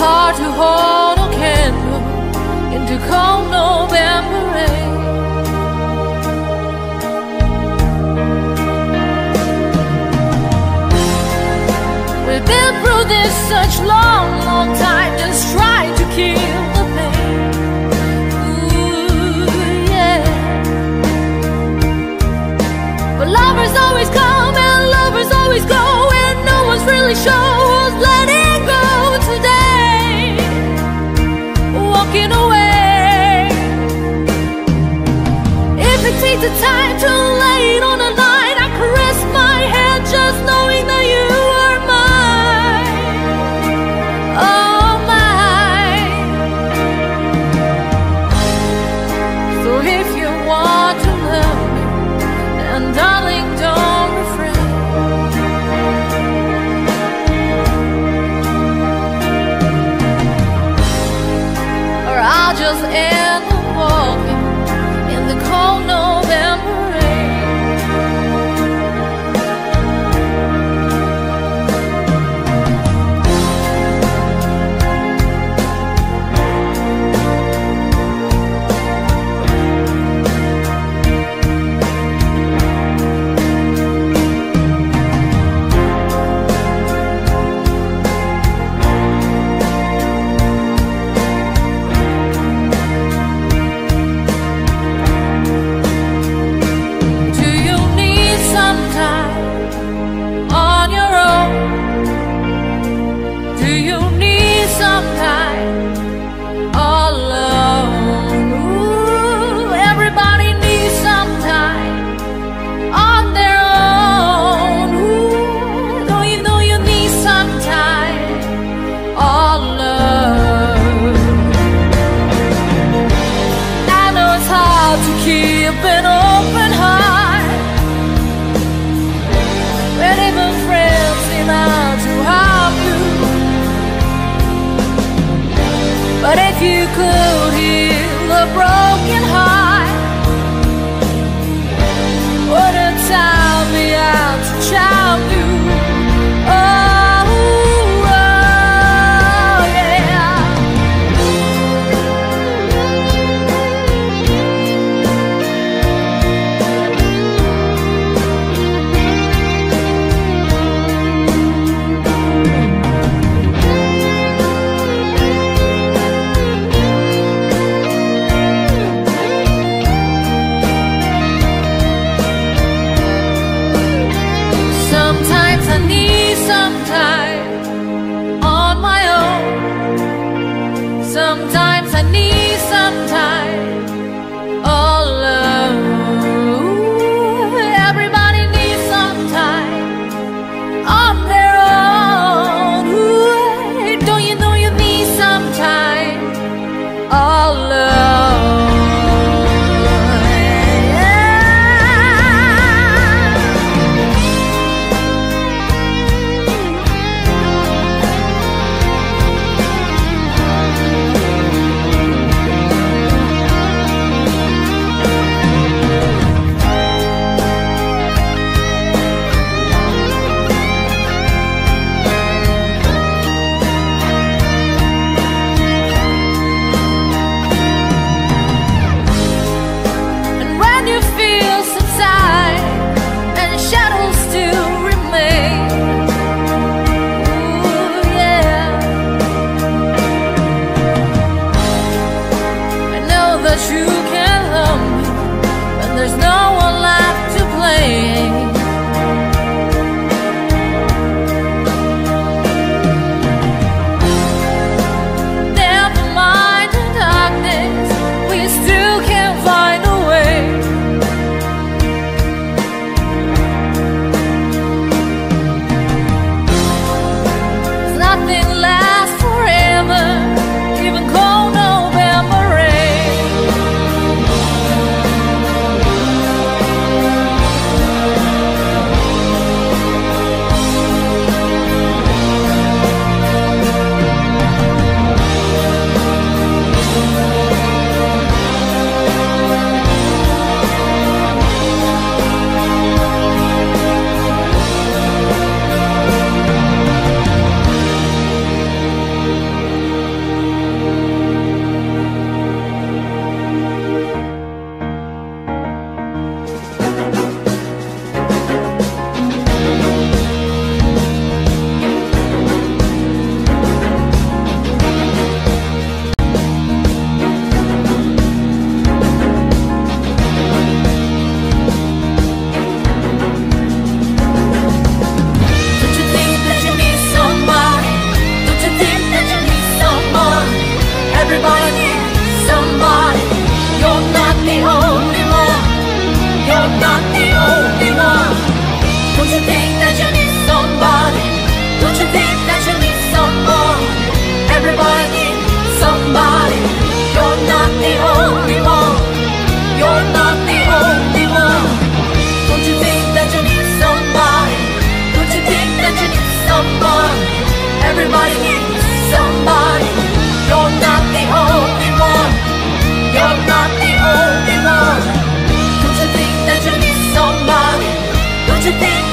hard to hold a candle in the cold November rain. We've been through this such long, long time, just trying to kill the pain. Ooh, yeah. But lovers always come and lovers always go, and no one's really sure. It's a time to light on Don't you think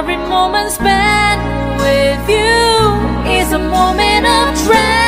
Every moment spent with you is a moment of trend.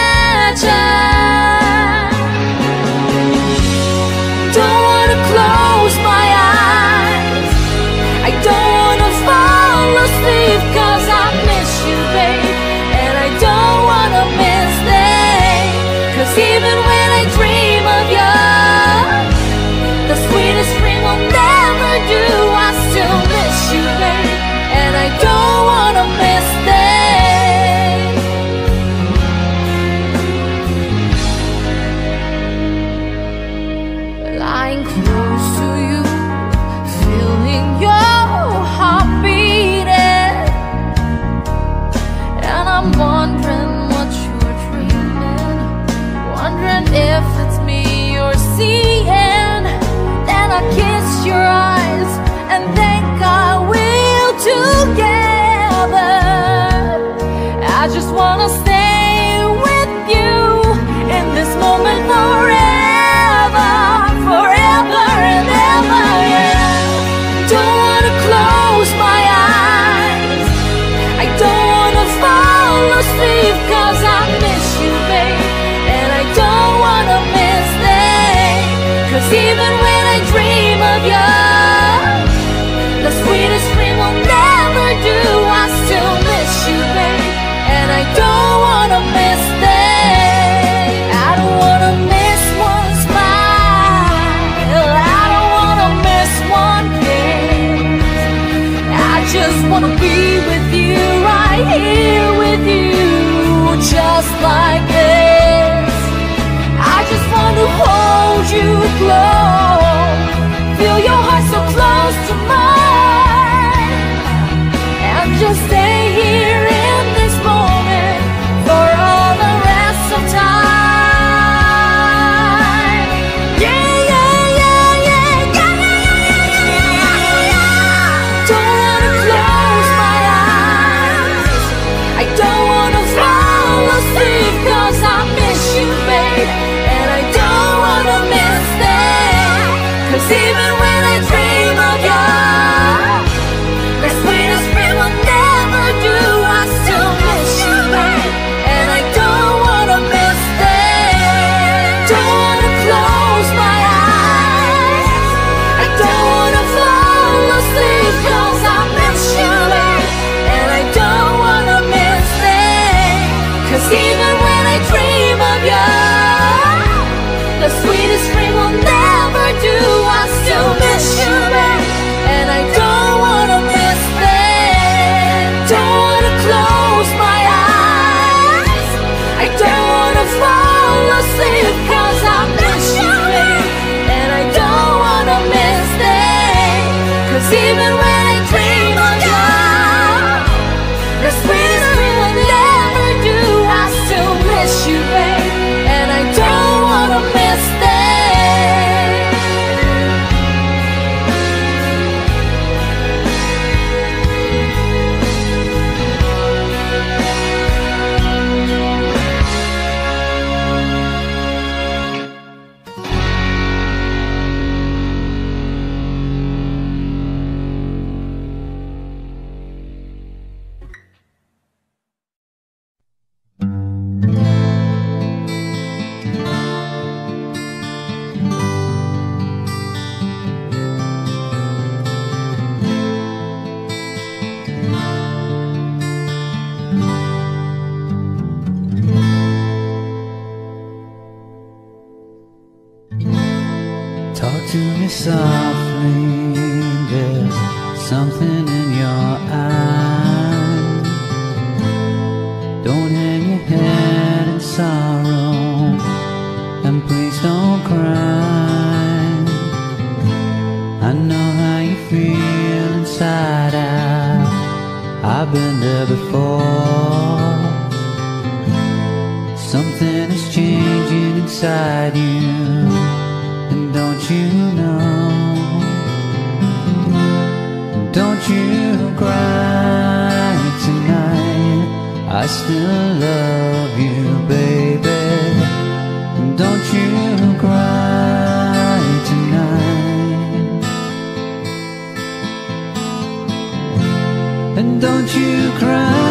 And don't you cry.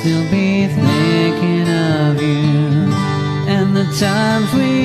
still be thinking of you. And the times we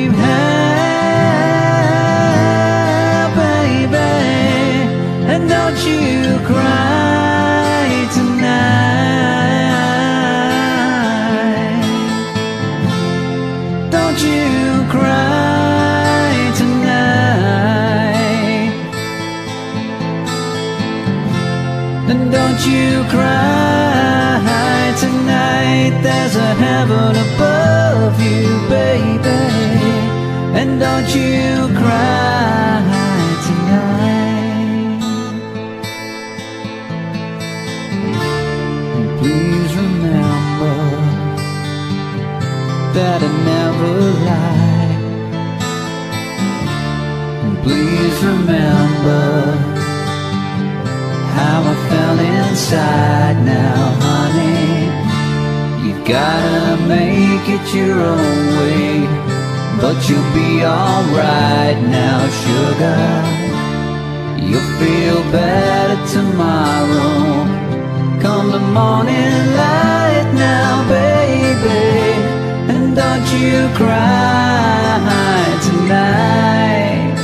you cry tonight. Please remember that I never lie. And please remember how I felt inside now, honey. You've gotta make it your own way, but you'll be alright now, sugar. You'll feel better tomorrow. Come the morning light now, baby. And don't you cry tonight.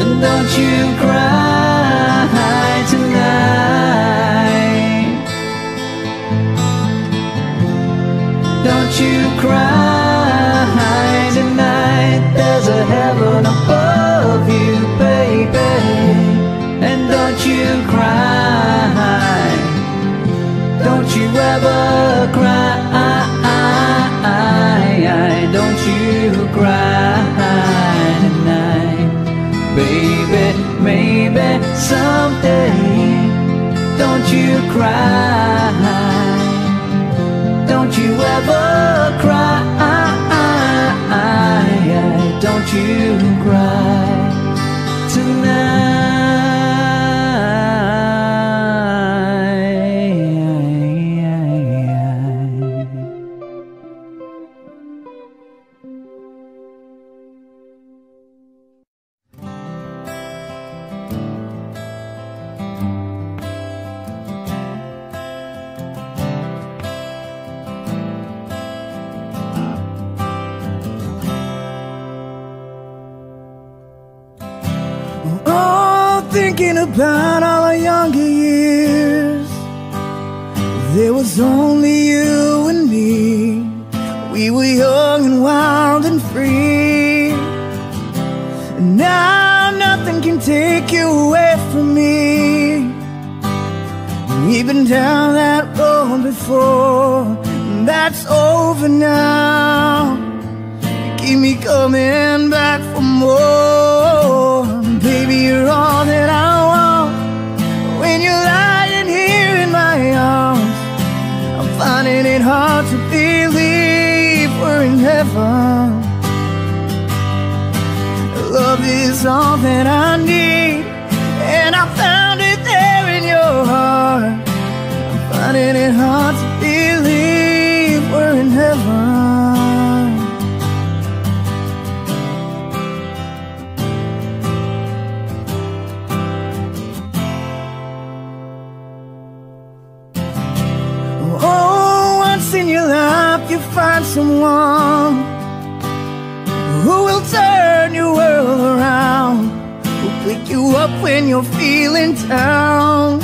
And don't you cry tonight. Don't you cry tonight. There's a heaven above you, baby. And don't you cry. Don't you ever cry. Don't you cry tonight. Baby, maybe someday. Don't you cry. You ever cry. Don't you cry thinking about all our younger years. There was only you and me. We were young and wild and free. And now nothing can take you away from me. We've been down that road before. and That's over now. You keep me coming back for more. All that I need, and I found it there in your heart. I'm finding it hard to believe we're in heaven. Oh, once in your life you find someone when you're feeling down.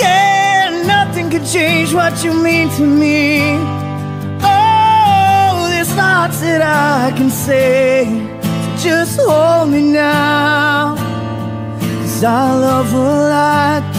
Yeah, nothing could change what you mean to me. Oh, there's lots that I can say, so just hold me now. Cause our love will light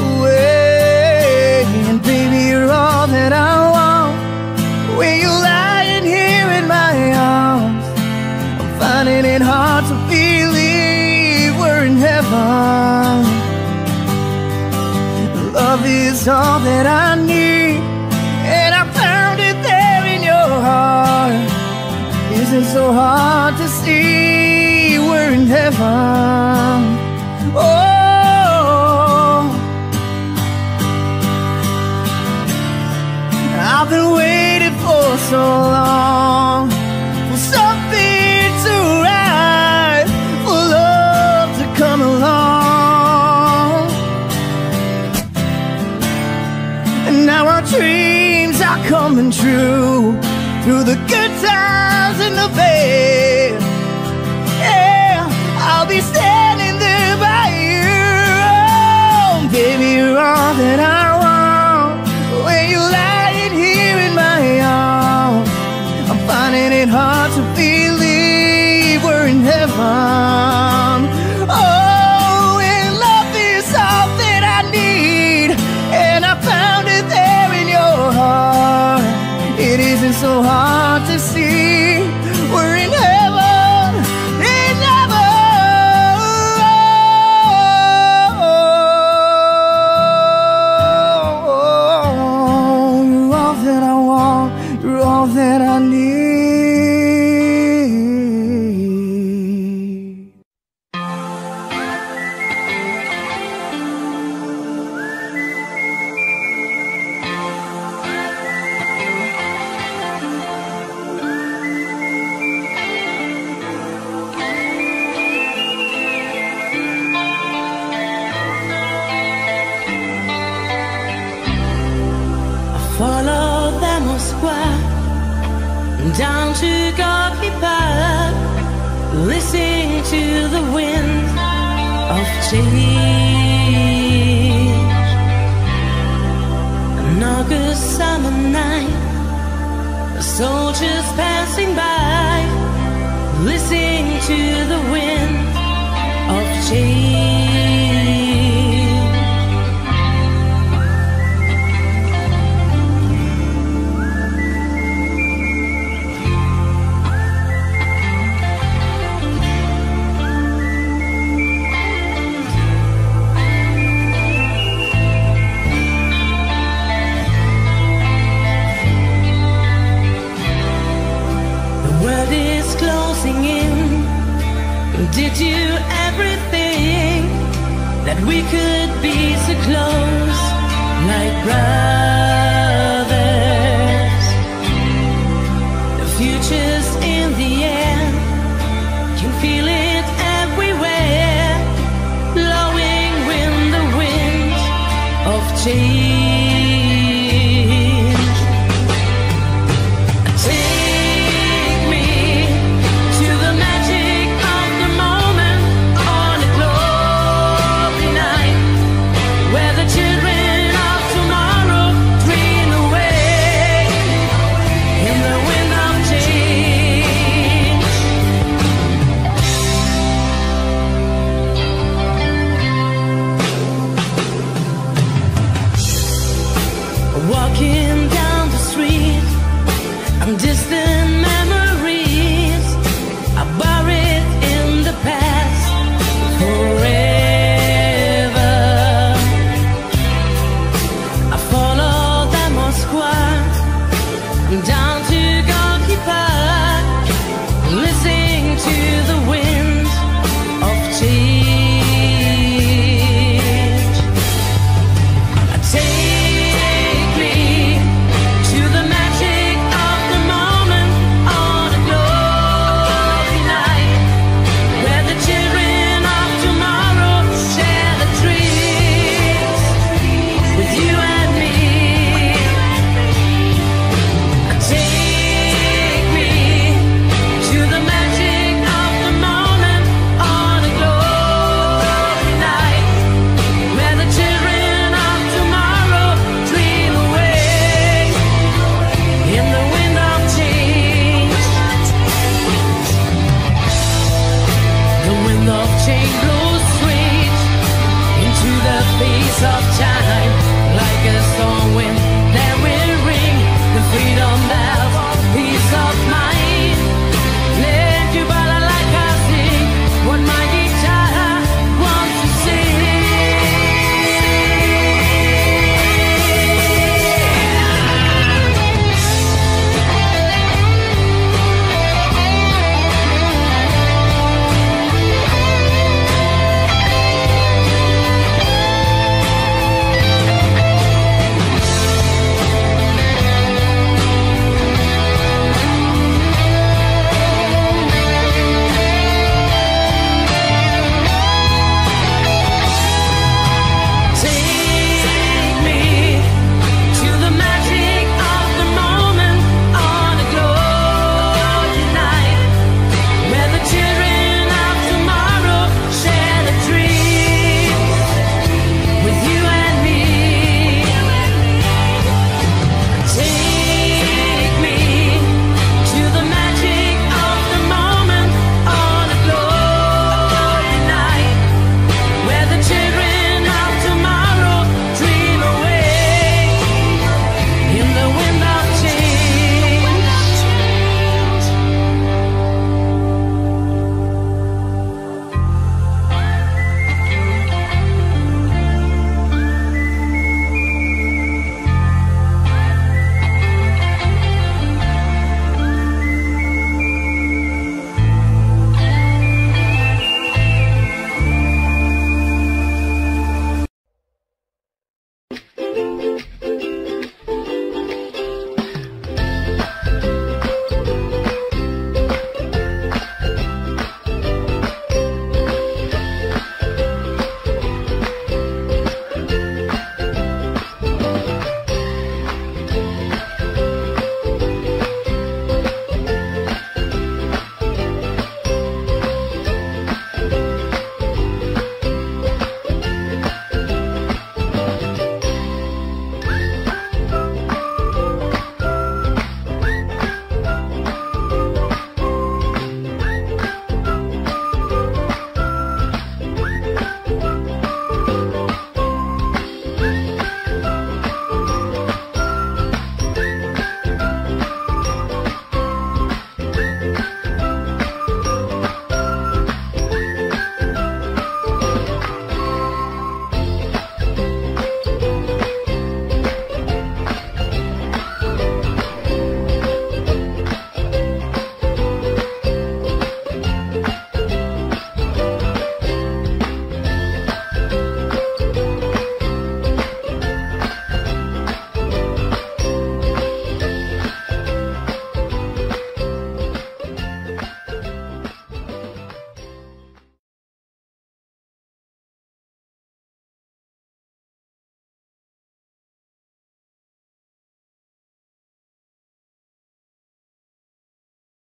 of